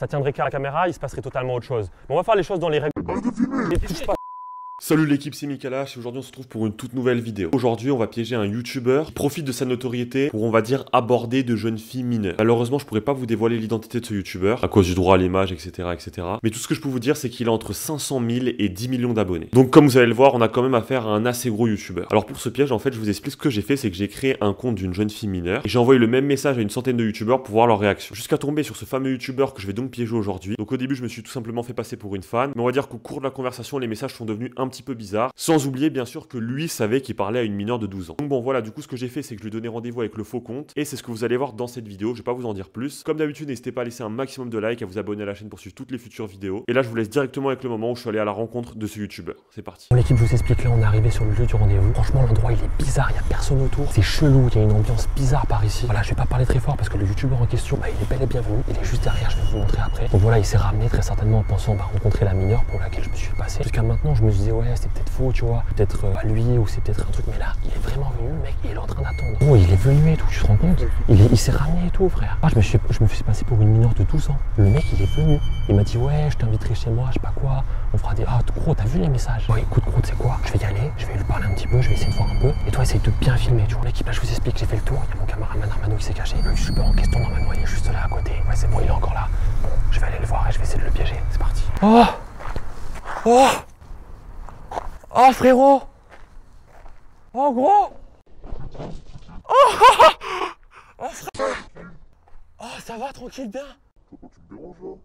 ça tiendrait qu'à la caméra, il se passerait totalement autre chose. Mais on va faire les choses dans les règles. Touche pas. Salut l'équipe, c'est Mikalash et aujourd'hui on se retrouve pour une toute nouvelle vidéo. Aujourd'hui on va piéger un youtubeur qui profite de sa notoriété pour on va dire aborder de jeunes filles mineures. Malheureusement je pourrais pas vous dévoiler l'identité de ce youtubeur à cause du droit à l'image etc etc. Mais tout ce que je peux vous dire c'est qu'il a entre 500 000 et 10 millions d'abonnés. Donc comme vous allez le voir on a quand même affaire à un assez gros youtubeur. Alors pour ce piège en fait je vous explique ce que j'ai fait c'est que j'ai créé un compte d'une jeune fille mineure et j'ai envoyé le même message à une centaine de youtubeurs pour voir leur réaction. Jusqu'à tomber sur ce fameux youtubeur que je vais donc piéger aujourd'hui. Donc au début je me suis tout simplement fait passer pour une fan mais on va dire qu'au cours de la conversation les messages sont devenus un petit peu bizarres. Sans oublier bien sûr que lui savait qu'il parlait à une mineure de 12 ans. Donc bon voilà, du coup ce que j'ai fait c'est que je lui ai donné rendez-vous avec le faux compte et c'est ce que vous allez voir dans cette vidéo, je vais pas vous en dire plus. Comme d'habitude, n'hésitez pas à laisser un maximum de likes, à vous abonner à la chaîne pour suivre toutes les futures vidéos. Et là je vous laisse directement avec le moment où je suis allé à la rencontre de ce youtubeur. C'est parti. L'équipe, vous explique là, on est arrivé sur le lieu du rendez-vous. Franchement, l'endroit il est bizarre, il y a personne autour. C'est chelou, il y a une ambiance bizarre par ici. Voilà, je vais pas parler très fort parce que le youtubeur en question, bah, il est bel et bienvenu. Il est juste derrière, je vais vous montrer après. Donc voilà, il s'est ramené très certainement en pensant bah, rencontrer la mineure pour laquelle je me suis passé. Jusqu'à maintenant, je me disais, ouais, c'est peut-être faux, tu vois. Peut-être euh, pas lui ou c'est peut-être un truc. Mais là, il est vraiment venu, mec, et il est en train d'attendre. Oh, il est venu et tout, tu te rends compte? Il, est- il s'est ramené et tout, frère. Ah, je me, suis, je me suis passé pour une mineure de 12 ans. Le mec, il est venu. Il m'a dit, ouais, je t'inviterai chez moi, je sais pas quoi. On fera des. Ah, gros, t'as vu les messages? Ouais, écoute, gros, sais quoi? Je vais y aller, je vais lui parler un petit peu, je vais essayer de voir un peu. Et toi, essaye de bien filmer, tu vois. L'équipe, là, je vous explique, j'ai fait le tour. Il y a mon caméraman Armano qui s'est caché. Le youtubeur en question, normalement, il est juste là à côté. Ouais, c'est bon, il est encore là. Bon, je vais aller le voir et je vais essayer de le piéger. C'est parti. Oh Oh Oh, frérot. Oh, gros. Oh Oh, frère. Oh, ça va, tranquille, bien. Pourquoi tu me déranges là?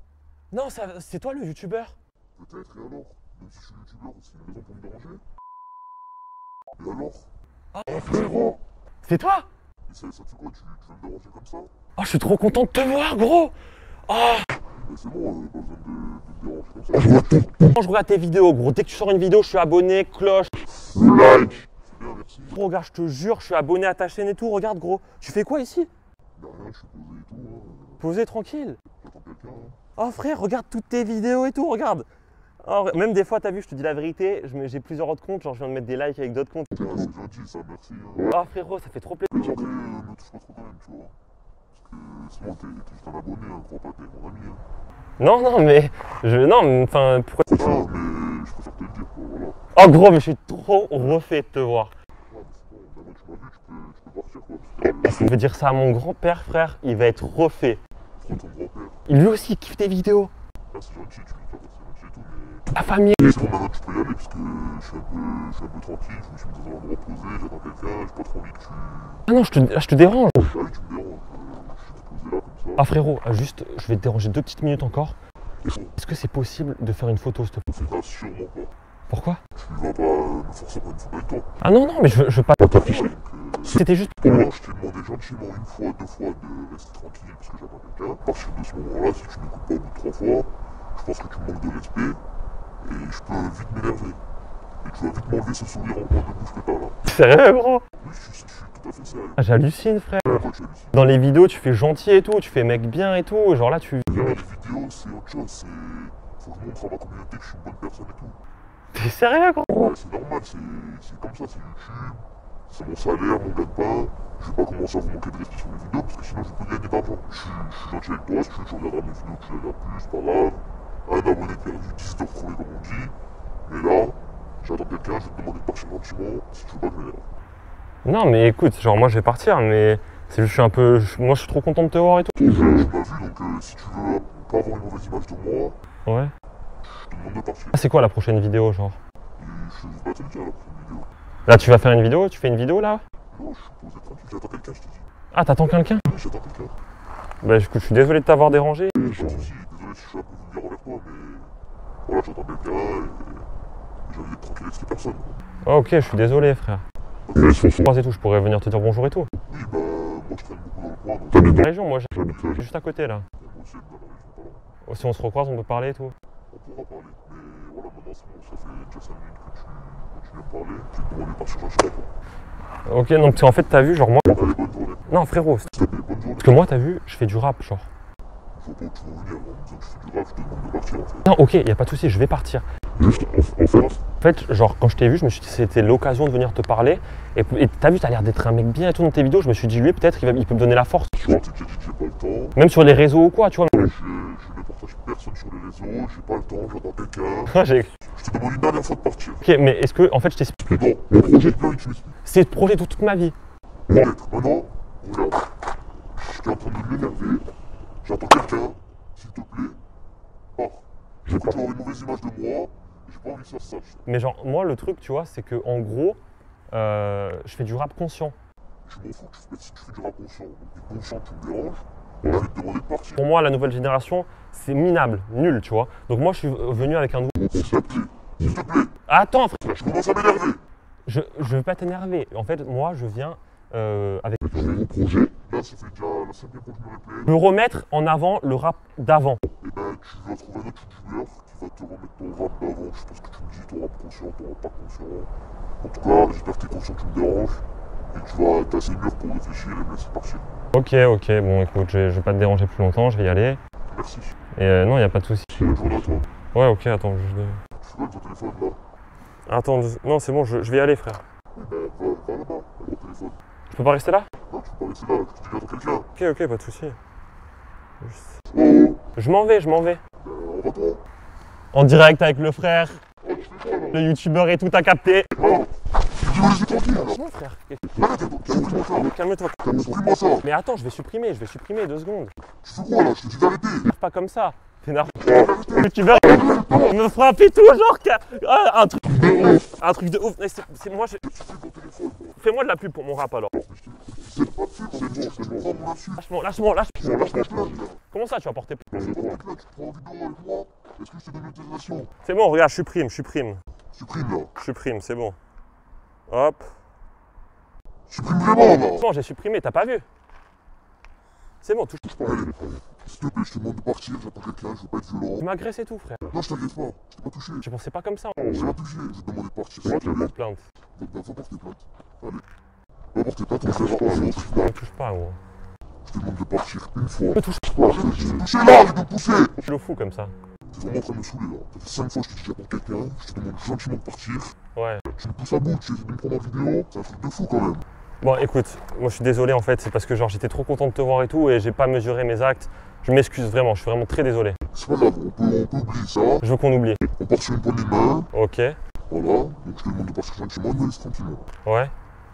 Non, ça, c'est toi le youtubeur. Peut-être, et alors? Même si je suis youtubeur, c'est une raison pour me déranger. Et alors? Ah frérot! C'est toi? Et ça, ça te fait quoi tu, tu veux me déranger comme ça? Oh, je suis trop content de te voir, gros. Oh c'est bon, pas besoin de, de me déranger comme ça Je Quand regarde tes vidéos, gros, dès que tu sors une vidéo, je suis abonné, cloche. like C'est bien, merci Gros, regarde, je te jure, je suis abonné à ta chaîne et tout. Regarde, gros, tu fais quoi ici? Y'a rien, je suis posé et tout, hein. Posé tranquille. j'attends quelqu'un hein. Oh, frère, regarde toutes tes vidéos et tout, regarde. Oh, même des fois, t'as vu, je te dis la vérité, j'ai plusieurs autres comptes, genre je viens de mettre des likes avec d'autres comptes. Ah, c'est gentil ça, merci hein. Oh, frérot, ça fait trop plaisir. Mais après, euh, me touche pas trop quand même, tu vois Parce que sinon t'es juste un abonné, hein, crois pas que t'es mon ami. Non, non, mais je. Non, mais enfin, pourquoi. Ah, mais je préfère te le dire quoi, voilà Oh, gros, mais je suis trop refait de te voir. Je veux dire ça à mon grand-père, frère, il va être refait. ton grand-père Lui aussi, il kiffe tes vidéos. Ah, c'est gentil, tu me c'est gentil et tout, mais. La famille. Mais bon, maintenant tu peux y aller parce que je suis un peu, je suis un peu tranquille, je me suis mis dans un endroit posé, j'attends quelqu'un, j'ai pas trop envie que tu. Ah non, je te, ah, je te dérange. Ah oui, tu me déranges, euh, je suis posé là comme ça. Ah frérot, ah, juste, je vais te déranger deux petites minutes encore. Est-ce que c'est possible de faire une photo, s'il te plaît? C'est pas sûrement pas. Pourquoi? Tu vas pas euh, prendre une photo avec toi. Ah non, non, mais je veux, je veux pas. T'afficher. Euh, C'était juste. pour moi, je t'ai demandé gentiment une fois, deux fois de rester tranquille parce que j'attends quelqu'un. À partir de ce moment-là, si tu m'écoutes pas au bout de trois fois, je pense que tu me manques de respect et je peux vite m'énerver. Et tu vas vite m'enlever ce sourire en coin de bouche que t'as là. Sérieux, gros ah, J'hallucine, frère. Dans les vidéos, tu fais gentil et tout, tu fais mec bien et tout. Genre là, tu. Bien, les vidéos, c'est autre chose. C'est. Faut que je montre à ma communauté que je suis une bonne personne et tout. T'es sérieux, gros? Ouais, c'est normal, c'est comme ça, c'est YouTube. C'est mon salaire, mon gagne-pain. Je vais pas commencer à vous manquer de respect sur mes vidéos parce que sinon je peux gagner d'argent. Je suis je suis gentil avec toi, si tu veux regarderai mes vidéos, tu les regardes plus, c'est pas grave. Un abonné perdu, 10 d'offres trouvées comme on dit. Mais là, j'attends quelqu'un, je vais te demander de partir gentiment si tu veux pas je m'énerve. Non, mais écoute, genre moi je vais partir, mais c'est juste, je suis un peu. je- Moi, je suis trop content de te voir et tout. Tu m'as vu, donc euh, si tu veux pas avoir une mauvaise image de moi, Ouais. je te demande de partir. Ah, c'est quoi la prochaine vidéo, genre? Et je vais pas te le dire la prochaine vidéo. Là, tu vas faire une vidéo? Tu fais une vidéo là? Non, je suis posé tranquille, j'attends quelqu'un, je te dis. Ah, t'attends quelqu'un? Oui, j'attends quelqu'un. Bah, écoute, je suis désolé de t'avoir dérangé. Pas de soucis, désolé si je suis un peu vulgaire envers toi, mais voilà, j'attends quelqu'un et j'ai envie d'être tranquille avec cette personne. Ah, ok, je suis désolé, frère. Croise et tout, je pourrais venir te dire bonjour et tout. Oui, bah, moi je traîne beaucoup dans le coin, t'habites La région, moi, j'ai- J'habite je juste à côté là. aussi, dans la région, pas loin. Si on se recroise, on peut parler et tout. On pourra parler, mais voilà, maintenant c'est bon, ça fait déjà 5 minutes que tu continues à parler. Je vais te demander de partir gentiment, quoi. Ok, donc qu'en fait, t'as vu, genre moi. Non, frérot, parce que moi, t'as vu, je fais du rap, genre. Je vois pas tu veux venir, en disant que tu fais du rap, je te demande de partir, en fait. Non, ok, y a pas de souci, je vais partir. Juste, en, fait, En fait, genre, quand je t'ai vu, je me suis dit c'était l'occasion de venir te parler. Et t'as vu, t'as l'air d'être un mec bien et tout dans tes vidéos. Je me suis dit, lui, peut-être, il, peut me donner la force. tu vois, j'ai pas le temps. Même sur les réseaux ou quoi, tu vois. Je, je l'instant, j'ai personne sur les réseaux, j'ai pas le temps, j'attends quelqu'un. Ah, j'ai- Je te demande une dernière fois de partir. ok, mais est-ce que, en fait, je t'explique. Non, mon projet de plan, tu m'expliques. C'est le projet de toute ma vie. Peut-être. Maintenant, regarde. J'étais en train de m'énerver. J'attends quelqu'un, s'il te plaît. Pars. J'ai que tu aurais une mauvaise image de moi. Ça. Mais genre, moi, le truc, tu vois, c'est que en gros, euh, je fais du rap conscient. Je m'en fous tu fais, si tu fais du rap conscient. T'es conscient, tu me déranges. Je vais te demander de partir. Pour moi, la nouvelle génération, c'est minable, nul, tu vois. Donc moi, je suis venu avec un nouveau. Concept s'il te plaît, Attends, frère, je commence à m'énerver. je, je veux pas t'énerver. En fait, moi, je viens euh, avec. Nouveau projet. Là, ça fait déjà la cinquième fois que je me répète. Veux remettre en avant le rap d'avant. Ben, tu vas trouver un autre youtubeur qui va te remettre ton rap d'avant. Je sais pas ce que tu me dis, ton rap conscient, ton rap pas conscient. En tout cas, j'espère que t'es conscient que tu me déranges. Et tu vas être assez mûr pour réfléchir et me laisser partir. Ok, ok, bon, écoute, je, je vais pas te déranger plus longtemps, je vais y aller. Merci. Et euh, non, y a pas de souci. Bonne journée à toi. Ouais, ok, attends, je. Tu avec ton téléphone là? Attends, non, c'est bon, je, je vais y aller, frère. Eh ben, va, va là-bas, ton téléphone. Je peux pas rester là? Non, tu peux pas rester là, je te dis j'attends quelqu'un. Ok, ok, pas de souci. Juste- oh, Je m'en vais, je m'en vais. En direct avec le frère, tu le youtubeur et tout. Oh, tu tranquille là Non, frère, calme-toi. Mais attends, je vais supprimer, je vais supprimer deux secondes. Tu fais quoi là? Je te dis d'arrêter. Pas comme ça. T'énerve. Le youtubeur il me frappe et tout, genre, ah, un truc, un truc de ouf. C'est- moi, fais-moi de la pub pour mon rap alors. C'est pas pub, c'est bon, c'est là-dessus. Lâche-moi, lâche-moi, lâche-moi là. Comment ça, tu vas porter tu prends avec moi. Est-ce que je te donne l'autorisation C'est bon, regarde, je supprime, je supprime, Supprime là. je supprime, c'est bon. Hop. Supprime vraiment là. Bon, j'ai supprimé, t'as pas vu? C'est bon, touche. Pas. S'il te plaît, je te demande de partir, j'attends quelqu'un, je veux pas être violent. Tu m'agresses et tout, frère. Non, je t'agresse pas, je t'ai pas touché. Je pensais pas comme ça. Je t'ai pas touché, je te demande de partir. s'il te plaît. Plainte. Va va porter plainte. Allez. Va porter plainte, on verra pas. Ne me touche pas, gros. Je te demande de partir une fois. Me touche Ouais, je je t'ai touché là, je te pousser. Je suis le fou comme ça. T'es vraiment en train de me saouler là. Ça fait 5 fois que je te dis j'attends quelqu'un, je te demande gentiment de partir. Ouais. Tu me pousses à bout, tu essaies de me prendre en vidéo, c'est un truc de fou quand même. Bon, écoute, moi je suis désolé en fait, c'est parce que genre j'étais trop content de te voir et tout et j'ai pas mesuré mes actes. Je m'excuse vraiment, je suis vraiment très désolé. C'est pas grave, on peut, on peut oublier ça. Je veux qu'on oublie. On part sur une poignée de main, Ok, voilà. Donc je te demande de partir gentiment, me laisse tranquillement. ouais.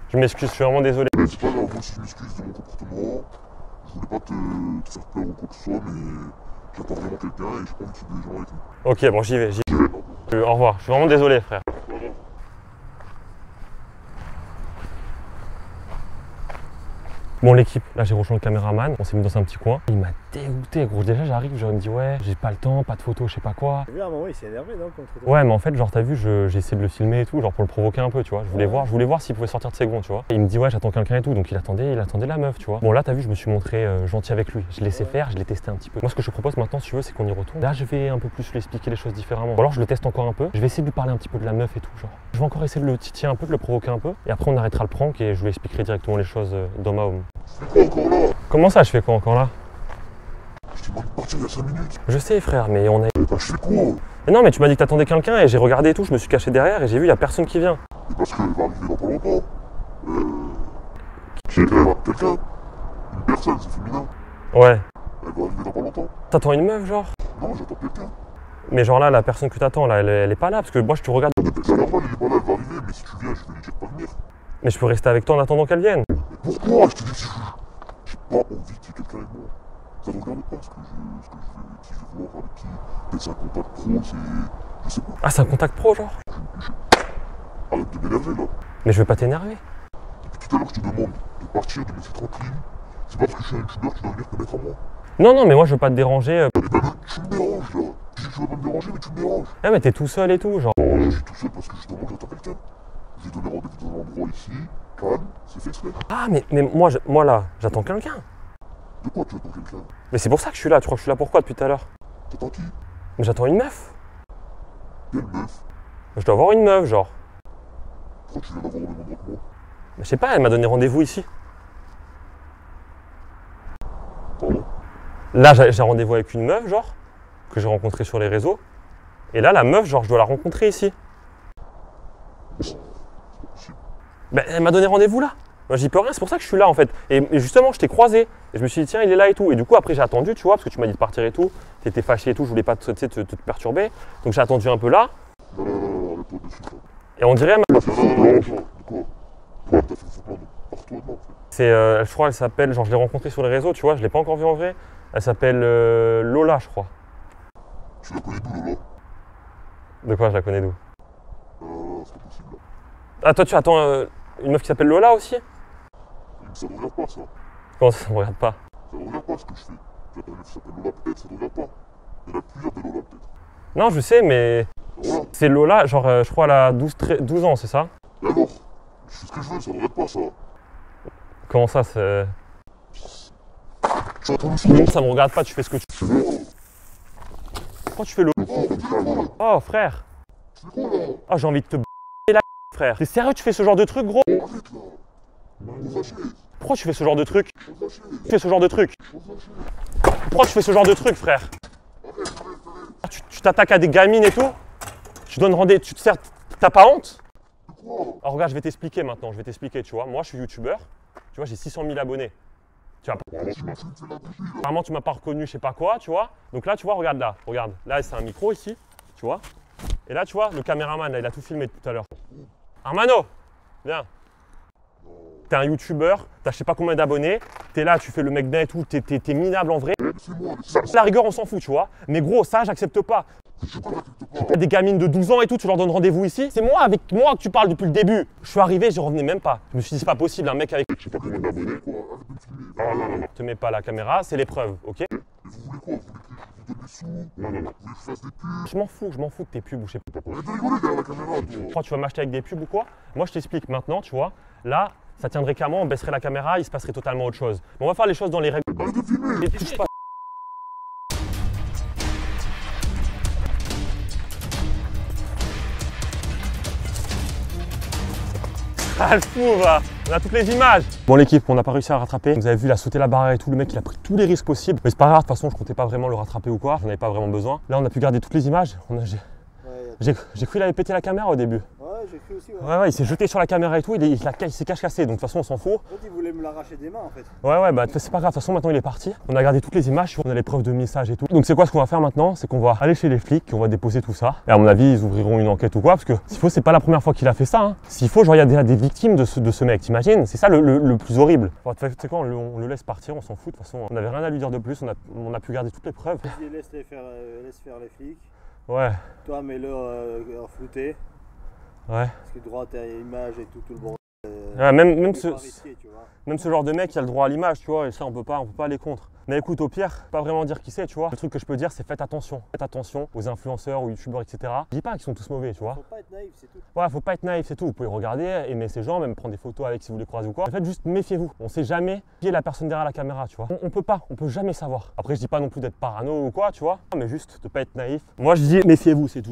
Je m'excuse, je suis vraiment désolé. Mais c'est pas grave, moi je m'excuse de mon comportement. Je voulais pas te, te faire peur ou quoi que ce soit, mais j'attends vraiment quelqu'un et pas envie de tuer des gens avec nous. Ok, bon, j'y vais, j'y vais. Euh, Au revoir, je suis vraiment désolé, frère. Bon, l'équipe, là j'ai rejoint le caméraman, on s'est mis dans un petit coin. Il m'a dégoûté, gros? Déjà, j'arrive, je me dis, ouais, j'ai pas le temps, pas de photos, je sais pas quoi. T'as vu à un moment il s'est énervé non contre toi? Ouais, mais en fait, genre, t'as vu, j'ai essayé de le filmer et tout, genre pour le provoquer un peu, tu vois. Je voulais voir, je voulais voir s'il pouvait sortir de ses gonds, tu vois. Et il me dit, ouais, j'attends quelqu'un et tout, donc il attendait, il attendait la meuf, tu vois. Bon, là, t'as vu, je me suis montré euh, gentil avec lui. Je l'ai laissé faire, je l'ai testé un petit peu. Moi, ce que je te propose maintenant, si tu veux, c'est qu'on y retourne. Là, je vais un peu plus lui expliquer les choses différemment. Ou alors, je le teste encore un peu. Je vais essayer de lui parler un petit peu de la meuf et tout, genre. Je vais encore essayer de le titiller un peu, de le provoquer un peu. Et après, on arrêtera le prank et je lui expliquerai directement les choses dans ma home. Comment ça, je fais quoi encore là? Je t'ai demandé de partir il y a 5 minutes. Je sais, frère, mais on a. Eh ben je fais quoi? Mais non, mais tu m'as dit que t'attendais quelqu'un et j'ai regardé et tout, je me suis caché derrière et j'ai vu, y a personne qui vient. Et parce qu'elle va arriver dans pas longtemps. Euh. Quelqu'un Quelqu'un? Une personne, c'est féminin. Ouais. Elle va arriver dans pas longtemps. T'attends une meuf, genre? Non, j'attends quelqu'un. Mais genre là, la personne que t'attends, là, elle, elle est pas là, parce que moi je te regarde. C'est normal, elle est pas là, elle va arriver, mais si tu viens, je vais lui dire de pas venir. Mais je peux rester avec toi en attendant qu'elle vienne. Mais pourquoi? Je te dis que je- j'ai pas envie qu'il y ait quelqu'un avec moi. Ça ne regarde pas ce que je, ce que je vais, qui je vais voir, avec qui. Peut-être c'est un contact pro, c'est. Je sais pas. Ah, c'est un contact pro, genre? Arrête de m'énerver là. Mais je veux pas t'énerver. Depuis tout à l'heure, je te demande de partir, de me laisser tranquille. C'est pas parce que je suis un youtubeur que tu dois venir te mettre à moi. Non, non, mais moi je veux pas te déranger. euh. Eh ben, tu me déranges là. Je dis que tu vas pas me déranger, mais tu me déranges. Ah, mais t'es tout seul et tout, genre. Non, je suis tout seul parce que justement, j'attends quelqu'un. J'ai donné rendez-vous dans un endroit ici, calme, c'est fait exprès. Ah, mais, mais moi, je- moi là, j'attends quelqu'un. De quoi tu attends Mais c'est pour ça que je suis là, tu crois que je suis là pourquoi depuis tout à l'heure? T'attends qui? Mais j'attends une meuf. Quelle meuf? Je dois avoir une meuf, genre. Pourquoi tu viens d'avoir endroit que moi? Mais je sais pas, elle m'a donné rendez-vous ici. Pardon? Là, j'ai rendez-vous avec une meuf, genre, que j'ai rencontrée sur les réseaux. Et là, la meuf, genre, je dois la rencontrer ici. Ben, elle m'a donné rendez-vous là. Moi, j'y peux rien, c'est pour ça que je suis là en fait. Et, justement, je t'ai croisé. Et je me suis dit, tiens, il est là et tout. Et du coup, après, j'ai attendu, tu vois, parce que tu m'as dit de partir et tout. T'étais fâché et tout, je voulais pas te, tu sais, te, te perturber. Donc, j'ai attendu un peu là. Non, non. Et on dirait, c'est, euh, je crois, elle s'appelle, genre, je l'ai rencontrée sur les réseaux, tu vois, je l'ai pas encore vue en vrai. Elle s'appelle euh, Lola, je crois. Tu la connais d'où, Lola De quoi je la connais d'où? Euh, c'est possible. Ah, toi, tu attends euh, une meuf qui s'appelle Lola aussi? Ça ne regarde pas, ça. Comment ça, ça me regarde pas Ça ne regarde pas ce que je fais. Tu qui s'appelle Lola, peut-être, ça ne regarde pas. Il y en a plusieurs des Lola, peut-être. Non, je sais, mais Voilà. c'est Lola, genre, euh, je crois, elle a 12, tre- 12 ans, c'est ça? Et alors? Je fais ce que je veux, ça ne regarde pas, ça. Comment ça, c'est. Tu entendu souvent Ça me regarde pas, tu fais ce que tu. Bon, Pourquoi tu fais le. Oh, frère Oh, j'ai envie de te b la frère. T'es sérieux, tu fais ce genre de truc, gros? Pourquoi tu fais ce genre de truc? Tu fais ce genre de truc. Pourquoi tu fais ce genre de truc, frère? Ah, Tu t'attaques à des gamines et tout? Tu donnes rendez tu te sers. T'as pas honte? Alors, regarde, je vais t'expliquer maintenant, je vais t'expliquer, tu vois. Moi, je suis youtubeur, tu vois, j'ai 600 000 abonnés. Tu vois, apparemment, tu m'as pas reconnu, je sais pas quoi, tu vois. Donc là, tu vois, regarde là, regarde. Là, c'est un micro ici, tu vois. Et là, tu vois, le caméraman, là, il a tout filmé tout à l'heure. Armano, viens. T'es un youtubeur, t'as je sais pas combien d'abonnés, t'es là, tu fais le mec bien et tout, t'es, minable en vrai. La rigueur, on s'en fout, tu vois. Mais gros, ça, j'accepte pas. Pas. Des gamines de 12 ans et tout, tu leur donnes rendez-vous ici. C'est moi, avec moi que tu parles depuis le début. Je suis arrivé, je revenais même pas. Je me suis dit, c'est pas possible, un mec avec. Je sais pas combien d'abonnés, quoi. Ah, non, non, non. Te mets pas la caméra, c'est l'épreuve, ok? Et vous voulez quoi? Vous voulez que je que m'en fous, je m'en fous de tes pubs ou je sais pas. Pourquoi tu vas m'acheter avec des pubs ou quoi? Moi, je t'explique maintenant, tu vois. Là, ça tiendrait qu'à moi, on baisserait la caméra, il se passerait totalement autre chose. Mais on va faire les choses dans les règles. Arrête de filmer Et touche pas. Ah le fou va On a toutes les images Bon l'équipe, on n'a pas réussi à le rattraper. Vous avez vu, il a sauté la barrière et tout, le mec il a pris tous les risques possibles. Mais c'est pas grave, de toute façon je comptais pas vraiment le rattraper ou quoi, j'en avais pas vraiment besoin. Là on a pu garder toutes les images. On a- j'ai cru qu'il avait pété la caméra au début. Ouais j'ai cru aussi. Ouais. Ouais ouais, il s'est jeté sur la caméra et tout, il, il, il s'est cache cassé, donc de toute façon on s'en fout. En fait, il voulait me l'arracher des mains en fait. Ouais, ouais, bah c'est pas grave, de toute façon maintenant il est parti. On a gardé toutes les images, on a les preuves de messages et tout. Donc c'est quoi ce qu'on va faire maintenant? C'est qu'on va aller chez les flics, on va déposer tout ça. Et à mon avis, ils ouvriront une enquête ou quoi, parce que s'il faut, c'est pas la première fois qu'il a fait ça. hein. S'il faut, genre il y a déjà des victimes de ce, de ce mec, t'imagines? C'est ça le, le- le plus horrible. Tu sais quoi, on le, on le laisse partir, on s'en fout, de toute façon on avait rien à lui dire de plus, on a, on a pu garder toutes les preuves. Vas-y, laisse, les faire, euh, laisse faire les flics. Ouais, Toi, mets-le euh, en flouté. Ouais. Parce que droit à l'image et tout, tout le bordel. euh, Ouais, même, même, ce, même ce genre de mec, il a le droit à l'image, tu vois, et ça on peut pas, on peut pas aller contre. Mais écoute, au pire, pas vraiment dire qui c'est, tu vois. Le truc que je peux dire, c'est faites attention. Faites attention aux influenceurs, aux youtubeurs, etc. Je dis pas qu'ils sont tous mauvais, tu vois. Faut pas être naïf, c'est tout. Ouais, faut pas être naïf, c'est tout. Vous pouvez regarder, aimer ces gens, même prendre des photos avec si vous les croisez ou quoi. En fait, juste méfiez-vous. On sait jamais qui est la personne derrière la caméra, tu vois. On, on peut pas, on peut jamais savoir. Après, je dis pas non plus d'être parano ou quoi, tu vois. Mais juste de pas être naïf. Moi, je dis méfiez-vous, c'est tout.